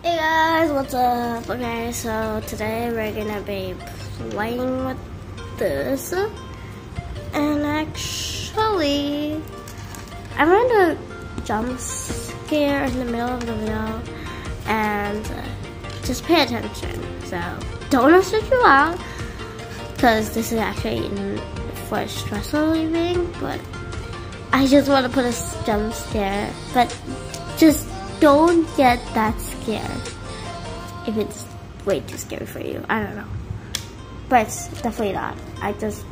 Hey guys, what's up? Okay, so today we're gonna be playing with this. And actually, I'm to jump scare in the middle of the video and uh, just pay attention. So don't want to you out because this is actually for stress relieving, but I just want to put a jump scare. But just don't get that scared if it's way too scary for you. I don't know. But it's definitely not. I just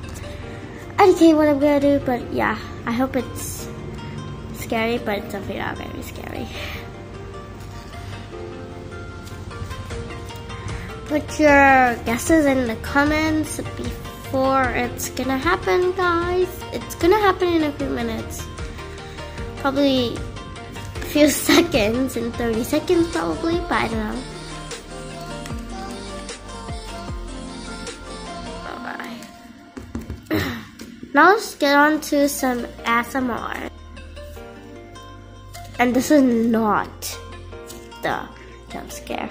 okay what I'm gonna do, but yeah, I hope it's scary, but it's definitely not very scary. Put your guesses in the comments before it's gonna happen, guys. It's gonna happen in a few minutes. Probably few seconds, in 30 seconds probably, but I don't know. Bye bye. now let's get on to some ASMR. And this is not the jump scare.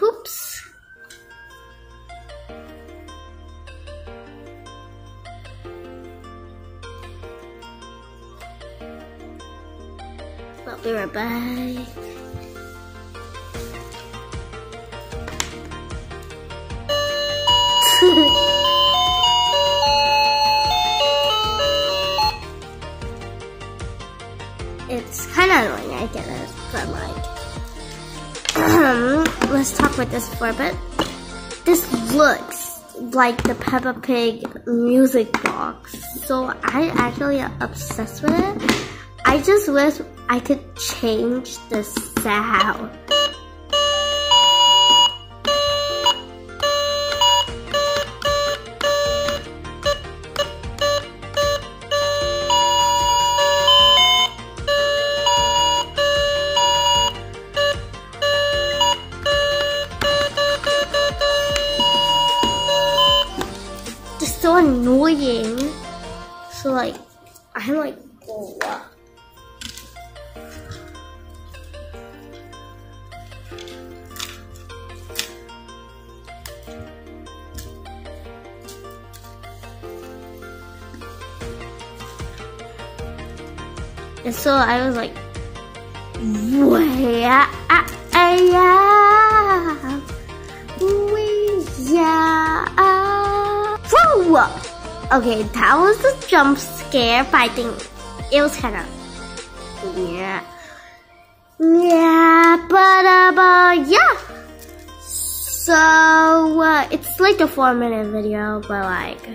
Whoops. I'll be right back. Let's talk about this for a bit. This looks like the Peppa Pig music box. So I actually am obsessed with it. I just wish I could change the sound. So annoying. So like, I'm like, oh, And so I was like, yeah, yeah, Okay, that was a jump scare, but I think it was kind of yeah, yeah, but uh, but yeah. So uh, it's like a four minute video, but like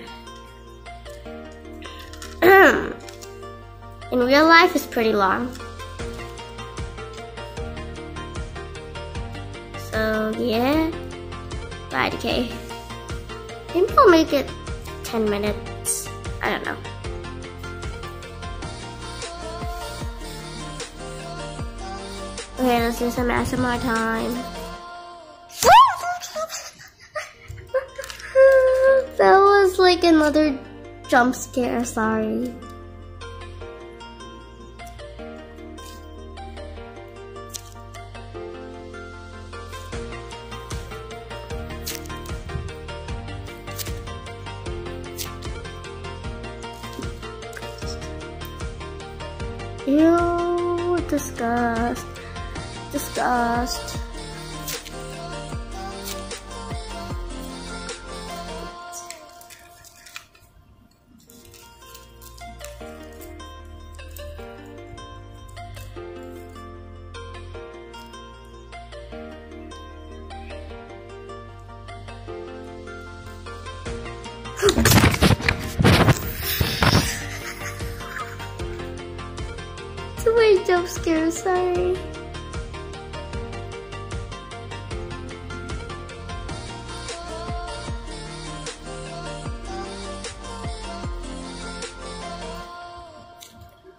in real life, it's pretty long. So yeah, bye, okay. Maybe I'll make it 10 minutes. I don't know. Okay, let's do some ASMR time. that was like another jump scare, sorry. Ew, disgust. Disgust. Thank scares, sorry.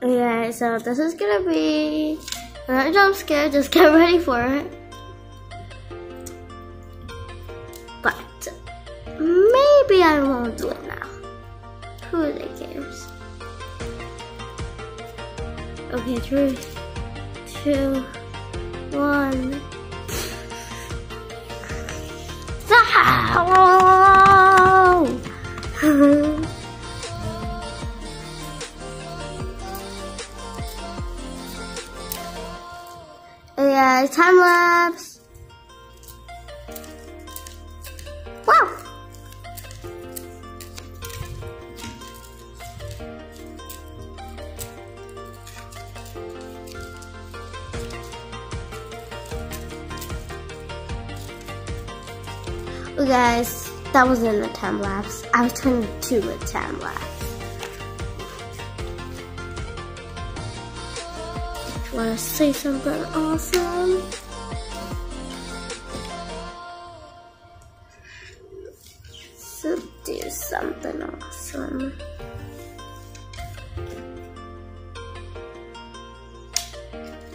Okay, so this is gonna be another jump scare, just get ready for it. But maybe I won't do it now. Who really cares? Okay, three, two, one. Guys, that wasn't a time lapse. I was turning to do a time lapse. want to say something awesome? So do something awesome.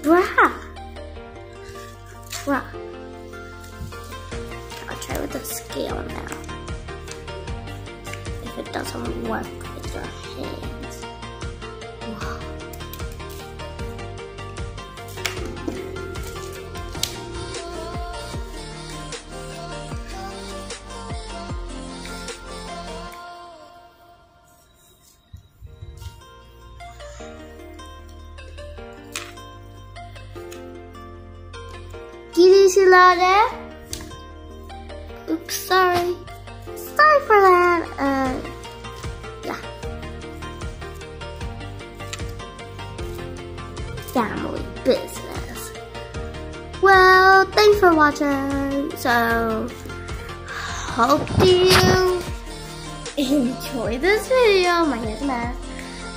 Bruh! Bruh. Try with the scale now. If it doesn't work with your hands. Wow. Giddy Oops, sorry. Sorry for that. Uh, yeah. Family business. Well, thanks for watching. So, hope you enjoy this video. My name is Matt.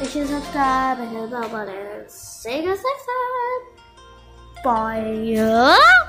Make sure to subscribe and hit the bell button. See you guys next time. Bye.